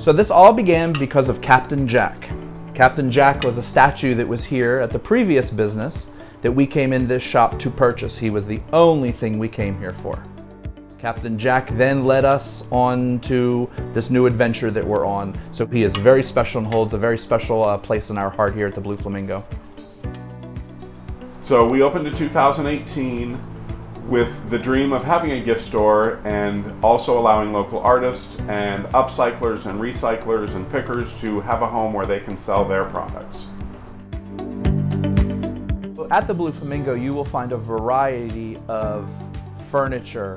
So this all began because of Captain Jack. Captain Jack was a statue that was here at the previous business that we came in this shop to purchase. He was the only thing we came here for. Captain Jack then led us on to this new adventure that we're on. So he is very special and holds a very special uh, place in our heart here at the Blue Flamingo. So we opened in 2018 with the dream of having a gift store and also allowing local artists and upcyclers and recyclers and pickers to have a home where they can sell their products. At the Blue Flamingo, you will find a variety of furniture,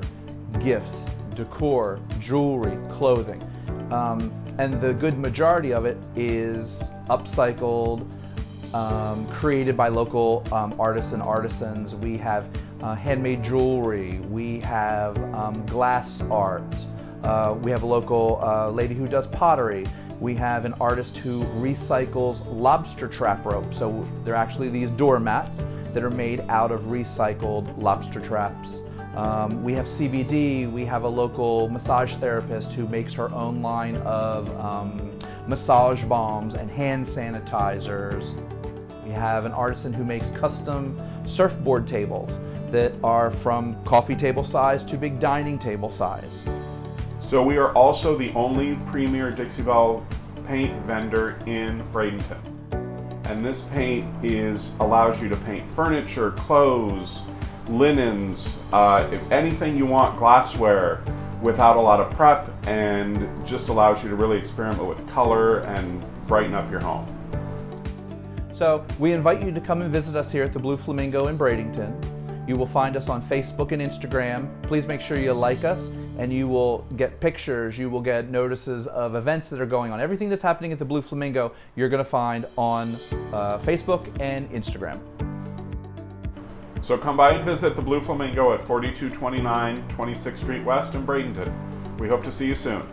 gifts, decor, jewelry, clothing. Um, and the good majority of it is upcycled, um, created by local um, artists and artisans. We have uh, handmade jewelry, we have um, glass art, uh, we have a local uh, lady who does pottery, we have an artist who recycles lobster trap rope. So they're actually these doormats that are made out of recycled lobster traps. Um, we have CBD, we have a local massage therapist who makes her own line of um, massage bombs and hand sanitizers. We have an artisan who makes custom surfboard tables that are from coffee table size to big dining table size. So we are also the only premier Dixie Belle paint vendor in Bradenton. And this paint is allows you to paint furniture, clothes, linens, uh, anything you want, glassware, without a lot of prep and just allows you to really experiment with color and brighten up your home. So we invite you to come and visit us here at the Blue Flamingo in Bradenton. You will find us on Facebook and Instagram. Please make sure you like us and you will get pictures, you will get notices of events that are going on. Everything that's happening at the Blue Flamingo, you're going to find on uh, Facebook and Instagram. So come by and visit the Blue Flamingo at 4229 26th Street West in Bradenton. We hope to see you soon.